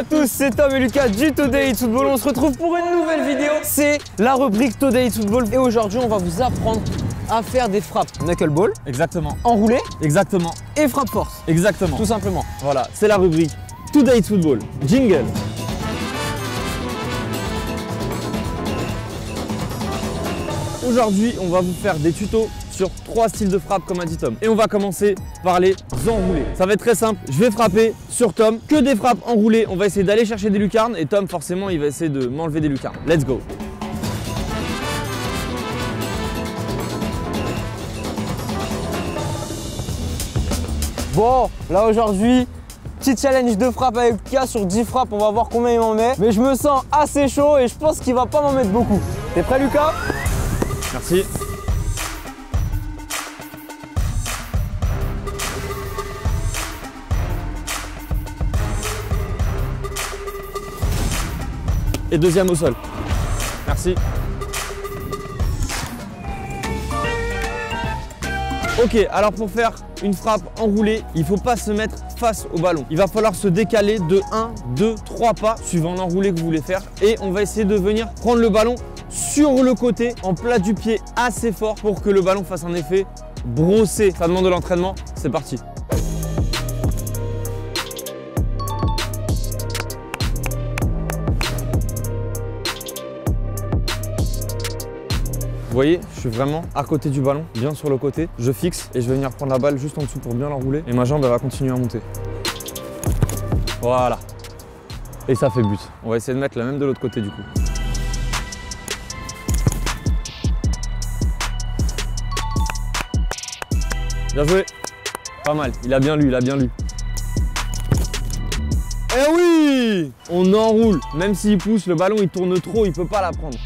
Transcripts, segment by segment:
À tous, c'est Tom et Lucas du Today It Football. On se retrouve pour une nouvelle vidéo. C'est la rubrique Today It Football. Et aujourd'hui, on va vous apprendre à faire des frappes knuckleball, Exactement. enroulées Exactement. et frappe force. Exactement. Tout simplement. Voilà, c'est la rubrique Today Football. Jingle. Aujourd'hui, on va vous faire des tutos sur trois styles de frappe comme a dit Tom. Et on va commencer par les enroulés. Ça va être très simple. Je vais frapper sur Tom que des frappes enroulées. On va essayer d'aller chercher des lucarnes et Tom, forcément, il va essayer de m'enlever des lucarnes. Let's go. Bon, là aujourd'hui, petit challenge de frappe avec Lucas sur 10 frappes. On va voir combien il m'en met. Mais je me sens assez chaud et je pense qu'il va pas m'en mettre beaucoup. T'es prêt, Lucas? Merci. Et deuxième au sol. Merci. Ok, alors pour faire une frappe enroulée, il faut pas se mettre face au ballon. Il va falloir se décaler de 1, 2, 3 pas suivant l'enroulé que vous voulez faire. Et on va essayer de venir prendre le ballon sur le côté en plat du pied assez fort pour que le ballon fasse un effet brossé. Ça demande de l'entraînement. C'est parti. Vous voyez, je suis vraiment à côté du ballon, bien sur le côté. Je fixe et je vais venir prendre la balle juste en dessous pour bien l'enrouler. Et ma jambe, va continuer à monter. Voilà. Et ça fait but. On va essayer de mettre la même de l'autre côté du coup. Bien joué. Pas mal. Il a bien lu, il a bien lu. Eh oui On enroule. Même s'il pousse, le ballon il tourne trop, il peut pas la prendre.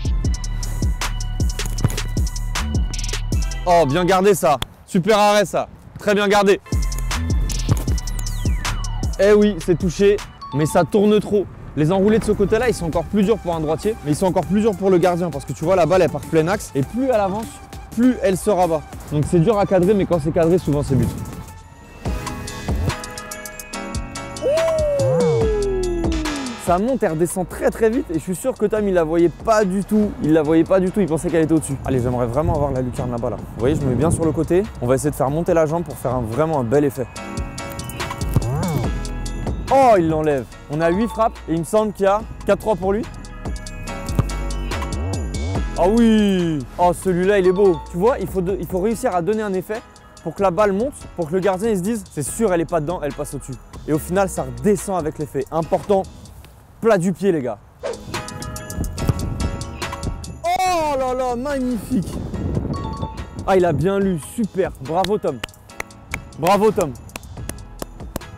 Oh, bien gardé ça. Super arrêt ça. Très bien gardé. Eh oui, c'est touché, mais ça tourne trop. Les enroulés de ce côté-là, ils sont encore plus durs pour un droitier, mais ils sont encore plus durs pour le gardien parce que tu vois, la balle, elle part plein axe et plus elle avance, plus elle se rabat. Donc c'est dur à cadrer, mais quand c'est cadré, souvent c'est but. Ça monte et redescend très très vite et je suis sûr que Tom il la voyait pas du tout. Il la voyait pas du tout, il pensait qu'elle était au-dessus. Allez, j'aimerais vraiment avoir la lucarne là-bas là. Vous voyez, je me mets bien sur le côté. On va essayer de faire monter la jambe pour faire un- vraiment un bel effet. Oh, il l'enlève. On a 8 frappes et il me semble qu'il y a 4-3 pour lui. Ah oui Oh, celui-là, il est beau. Tu vois, il faut, il faut réussir à donner un effet pour que la balle monte, pour que le gardien il se dise c'est sûr, elle est pas dedans, elle passe au-dessus. Et au final, ça redescend avec l'effet. Important, plat du pied, les gars. Oh là là, magnifique Ah, il a bien lu, super. Bravo, Tom. Bravo, Tom.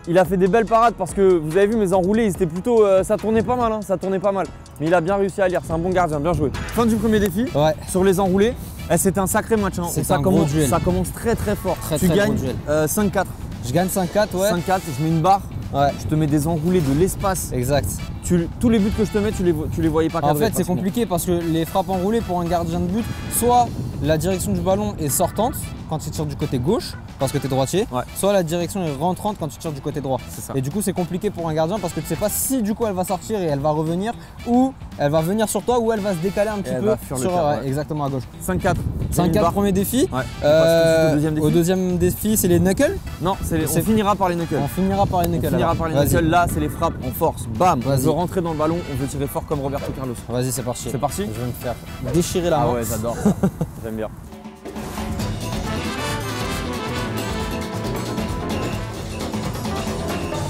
Il a fait des belles parades parce que vous avez vu mes enroulés, ils étaient plutôt. euh, ça tournait pas mal, hein, ça tournait pas mal. Mais il a bien réussi à lire, c'est un bon gardien, bien joué. Fin du premier défi, Ouais, sur les enroulés, eh, c'était un sacré match. hein. Ça, un gros commence, duel. ça commence très très fort. Très, tu très gagnes duel. euh, 5-4. je gagne 5-4, ouais. 5-4, je mets une barre, Ouais, je te mets des enroulés de l'espace. exact. Tu- tous les buts que je te mets, tu les, tu les voyais pas En cadrés, fait, c'est compliqué parce que les frappes enroulées pour un gardien de but, soit la direction du ballon est sortante quand tu tires du côté gauche, parce que tu es droitier, Ouais. soit la direction est rentrante quand tu tires du côté droit. Ça. Et du coup, c'est compliqué pour un gardien parce que tu sais pas si du coup elle va sortir et elle va revenir, ou elle va venir sur toi, ou elle va se décaler un petit peu sur, ouais, exactement à gauche. 5-4. j'ai mis une 5-4 barre. premier défi. Ouais. Euh, deuxième défi. au deuxième défi, c'est les knuckles. Non, c'est les- on finira par les knuckles. On finira par les On knuckles. finira par les knuckles. Là, c'est les frappes en force. Bam On rentrer dans le ballon, on veut tirer fort comme Roberto Carlos. Vas-y, c'est parti. C'est parti Je vais me faire déchirer la Ah main. ouais, j'adore. J'aime bien.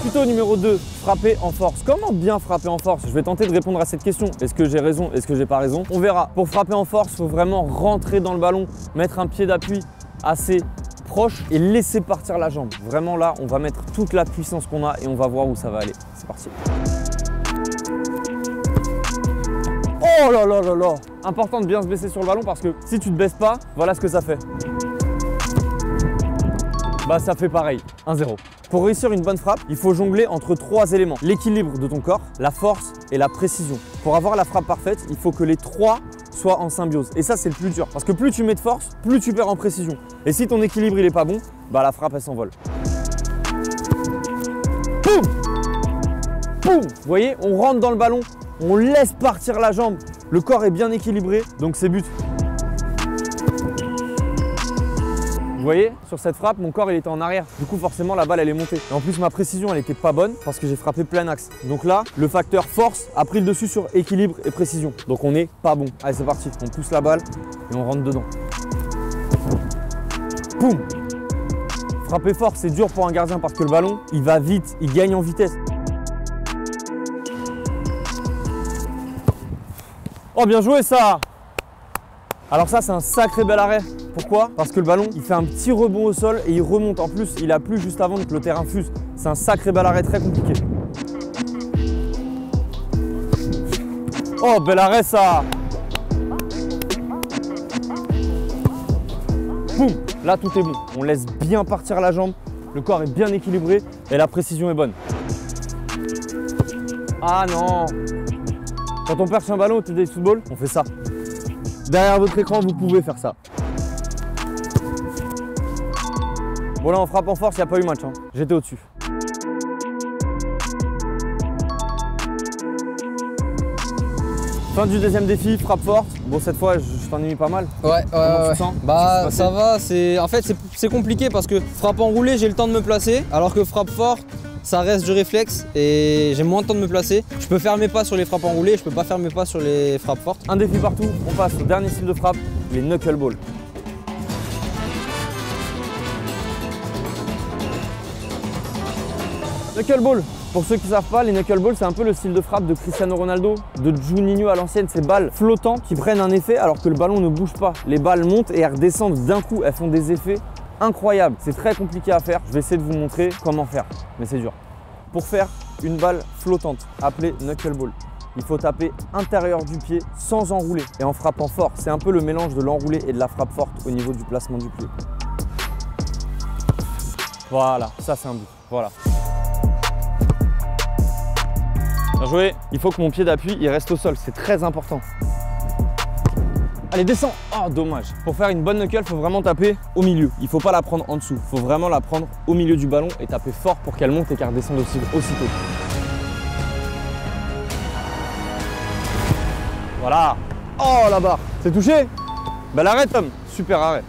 Tuto numéro 2, frapper en force. Comment bien frapper en force? Je vais tenter de répondre à cette question. Est-ce que j'ai raison? Est-ce que j'ai pas raison? On verra. Pour frapper en force, il faut vraiment rentrer dans le ballon, mettre un pied d'appui assez proche et laisser partir la jambe. Vraiment là, on va mettre toute la puissance qu'on a et on va voir où ça va aller. C'est parti. Oh là là là là Important de bien se baisser sur le ballon parce que si tu te baisses pas, voilà ce que ça fait. Bah ça fait pareil, 1-0. Pour réussir une bonne frappe, il faut jongler entre trois éléments. L'équilibre de ton corps, la force et la précision. Pour avoir la frappe parfaite, il faut que les trois soient en symbiose. Et ça c'est le plus dur. Parce que plus tu mets de force, plus tu perds en précision. Et si ton équilibre il est pas bon, bah la frappe elle s'envole. Boum Boum Vous voyez, on rentre dans le ballon, on laisse partir la jambe. Le corps est bien équilibré, donc c'est but. Vous voyez, sur cette frappe, mon corps il était en arrière. Du coup, forcément, la balle elle est montée. Et en plus, ma précision elle était pas bonne parce que j'ai frappé plein axe. Donc là, le facteur force a pris le dessus sur équilibre et précision. Donc on est pas bon. Allez, c'est parti. On pousse la balle et on rentre dedans. Boum Frapper fort, c'est dur pour un gardien parce que le ballon, il va vite, il gagne en vitesse. Oh, bien joué ça Alors ça, c'est un sacré bel arrêt. Pourquoi? Parce que le ballon, il fait un petit rebond au sol et il remonte. En plus, il a plu juste avant, donc le terrain fuse. C'est un sacré bel arrêt très compliqué. Oh, bel arrêt ça Boum Là, tout est bon. On laisse bien partir la jambe, le corps est bien équilibré et la précision est bonne. Ah non Quand on perche un ballon au TD Football, on fait ça. Derrière votre écran, vous pouvez faire ça. Bon là, on frappe en force, il n'y a pas eu match. hein. J'étais au-dessus. Fin du deuxième défi, frappe forte. Bon, cette fois, je, je t'en ai mis pas mal. Ouais, ouais, Comment tu ouais. te sens Bah ça va, c'est. En fait c'est- c'est compliqué parce que frappe enroulée, j'ai le temps de me placer, alors que frappe forte, ça reste du réflexe et j'ai moins de temps de me placer. Je peux faire mes pas sur les frappes enroulées, je peux pas faire mes pas sur les frappes fortes. Un défi partout, on passe au dernier style de frappe, les knuckleballs. Knuckleball, pour ceux qui ne savent pas, les knuckleballs c'est un peu le style de frappe de Cristiano Ronaldo, de Juninho à l'ancienne, ces balles flottantes qui prennent un effet alors que le ballon ne bouge pas. Les balles montent et elles redescendent d'un coup, elles font des effets incroyables. C'est très compliqué à faire, je vais essayer de vous montrer comment faire, mais c'est dur. Pour faire une balle flottante, appelée knuckleball, il faut taper intérieur du pied sans enrouler et en frappant fort. C'est un peu le mélange de l'enroulé et de la frappe forte au niveau du placement du pied. Voilà, ça c'est un but. Voilà. Bien joué. Il faut que mon pied d'appui il reste au sol, c'est très important. Allez, descends. Oh, dommage. Pour faire une bonne knuckle, faut vraiment taper au milieu. Il faut pas la prendre en dessous. Il faut vraiment la prendre au milieu du ballon et taper fort pour qu'elle monte et qu'elle redescende aussi, aussitôt. Voilà. Oh, la barre. C'est touché Bel arrêt, Tom. Super arrêt.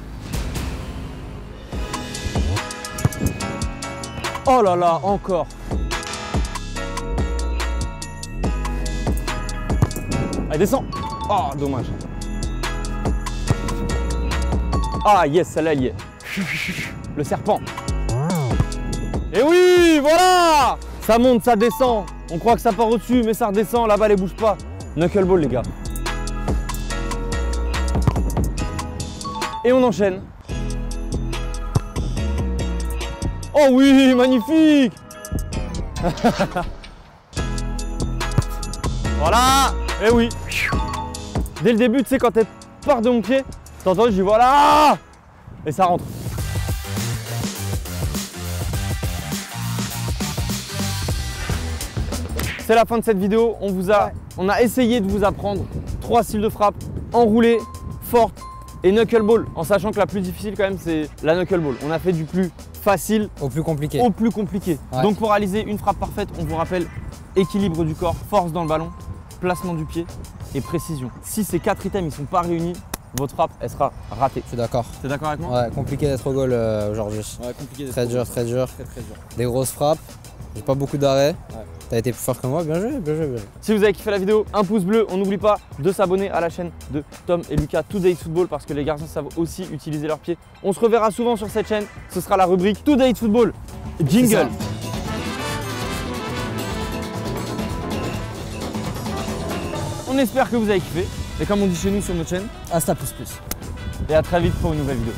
Oh là là, encore. Allez, descends. Oh, dommage. Ah, yes, celle-là. Le serpent. Et oui, voilà Ça monte, ça descend. On croit que ça part au-dessus, mais ça redescend. Balle, elle bouge pas. Knuckleball, les gars. Et on enchaîne. Oh oui, magnifique Voilà Et oui Dès le début, tu sais, quand elle part de mon pied, t'entends, je dis voilà Et ça rentre. C'est la fin de cette vidéo. On vous a, on a essayé de vous apprendre trois styles de frappe enroulée, forte et knuckleball. En sachant que la plus difficile quand même, c'est la knuckleball. On a fait du plus facile Au plus compliqué. au plus compliqué. Ouais. Donc pour réaliser une frappe parfaite, on vous rappelle équilibre du corps, force dans le ballon, placement du pied et précision. Si ces quatre items ne sont pas réunis, votre frappe elle sera ratée. Je suis d'accord. T'es d'accord avec moi Ouais, compliqué d'être au goal euh, aujourd'hui. Ouais, compliqué. Très dur, très dur. Très très dur. Des grosses frappes. J'ai pas beaucoup d'arrêts. Ouais. T'as été plus fort que moi, bien joué, bien joué, bien joué. Si vous avez kiffé la vidéo, un pouce bleu. On n'oublie pas de s'abonner à la chaîne de Tom et Lucas Today Football parce que les garçons savent aussi utiliser leurs pieds. On se reverra souvent sur cette chaîne. Ce sera la rubrique Today Football. Jingle. On espère que vous avez kiffé. Et comme on dit chez nous sur notre chaîne, Hasta plus plus. et à très vite pour une nouvelle vidéo.